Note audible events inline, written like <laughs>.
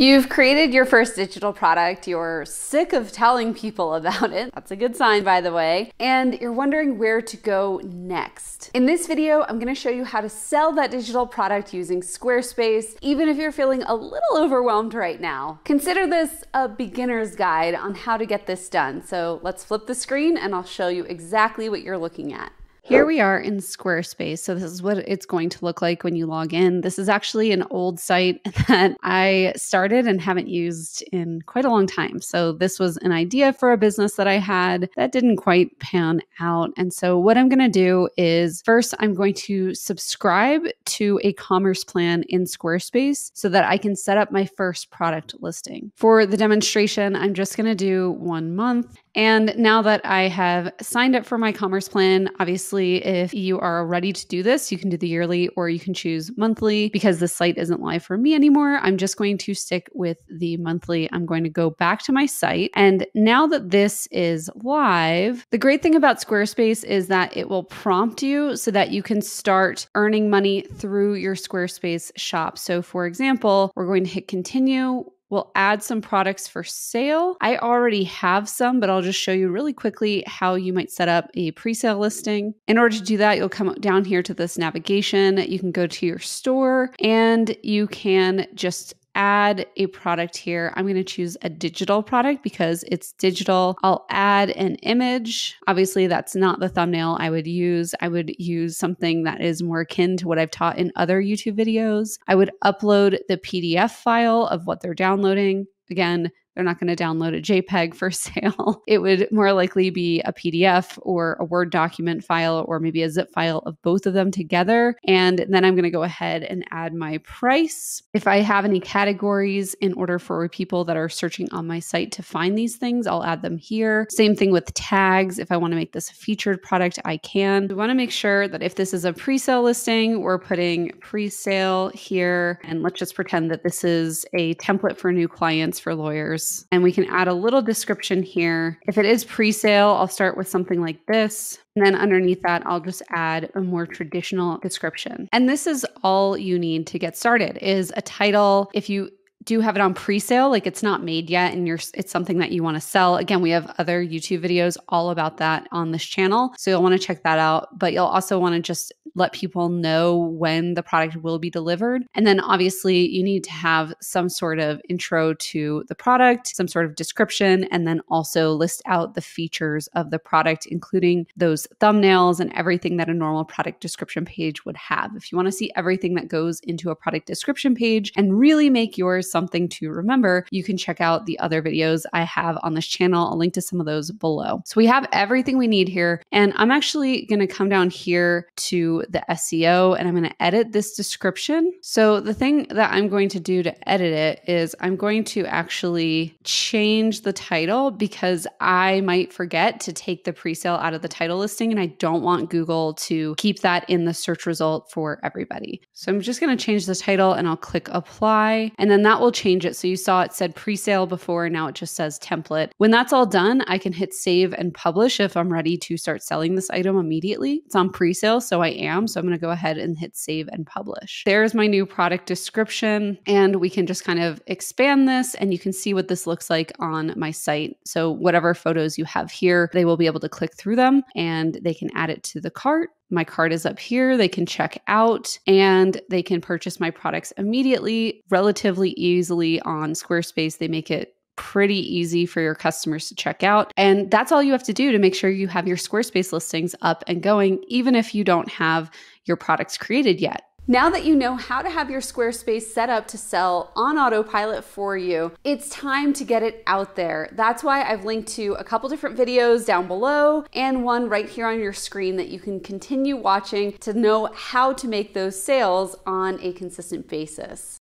You've created your first digital product, you're sick of telling people <laughs> about it. That's a good sign, by the way. And you're wondering where to go next. In this video, I'm gonna show you how to sell that digital product using Squarespace, even if you're feeling a little overwhelmed right now. Consider this a beginner's guide on how to get this done. So let's flip the screen and I'll show you exactly what you're looking at. Here we are in Squarespace. So this is what it's going to look like when you log in. This is actually an old site <laughs> that I started and haven't used in quite a long time. So this was an idea for a business that I had that didn't quite pan out. And so what I'm going to do is first I'm going to subscribe to a commerce plan in Squarespace so that I can set up my first product listing. For the demonstration, I'm just going to do 1 month and now that I have signed up for my commerce plan, obviously, if you are ready to do this, you can do the yearly or you can choose monthly because the site isn't live for me anymore. I'm just going to stick with the monthly. I'm going to go back to my site. And now that this is live, the great thing about Squarespace is that it will prompt you so that you can start earning money through your Squarespace shop. So, for example, we're going to hit continue We'll add some products for sale. I already have some, but I'll just show you really quickly how you might set up a pre sale listing. In order to do that, you'll come down here to this navigation. You can go to your store and you can just add a product here. I'm going to choose a digital product because it's digital. I'll add an image. Obviously, that's not the thumbnail I would use. I would use something that is more akin to what I've taught in other YouTube videos. I would upload the PDF file of what they're downloading. Again, they're not going to download a JPEG for <laughs> sale. It would more likely be a PDF or a Word document file or maybe a zip file of both of them together. And then I'm going to go ahead and add my price. If I have any categories in order for people that are searching on my site to find these things, I'll add them here. Same thing with tags. If I want to make this a featured product, I can. We want to make sure that if this is a pre sale listing, we're putting pre sale here. And let's just pretend that this is a template for new clients for lawyers and we can add a little description here. If it is pre-sale, I'll start with something like this. And then underneath that, I'll just add a more traditional description. And this is all you need to get started is a title. If you do have it on pre-sale like it's not made yet and you're it's something that you want to sell again we have other youtube videos all about that on this channel so you'll want to check that out but you'll also want to just let people know when the product will be delivered. And then obviously, you need to have some sort of intro to the product, some sort of description, and then also list out the features of the product, including those thumbnails and everything that a normal product description page would have. If you want to see everything that goes into a product description page and really make yours something to remember, you can check out the other videos I have on this channel. I'll link to some of those below. So we have everything we need here. And I'm actually going to come down here the SEO and I'm going to edit this description. So the thing that I'm going to do to edit it is I'm going to actually change the title because I might forget to take the pre-sale out of the title listing and I don't want Google to keep that in the search result for everybody. So I'm just going to change the title and I'll click apply and then that will change it. So you saw it said pre-sale before, now it just says template. When that's all done, I can hit save and publish if I'm ready to start selling this item immediately. It's on pre-sale, so I am am. So I'm going to go ahead and hit save and publish. There's my new product description. And we can just kind of expand this and you can see what this looks like on my site. So whatever photos you have here, they will be able to click through them and they can add it to the cart my card is up here. They can check out and they can purchase my products immediately, relatively easily on Squarespace. They make it pretty easy for your customers to check out. And that's all you have to do to make sure you have your Squarespace listings up and going, even if you don't have your products created yet. Now that you know how to have your Squarespace set up to sell on autopilot for you, it's time to get it out there. That's why I've linked to a couple different videos down below and one right here on your screen that you can continue watching to know how to make those sales on a consistent basis.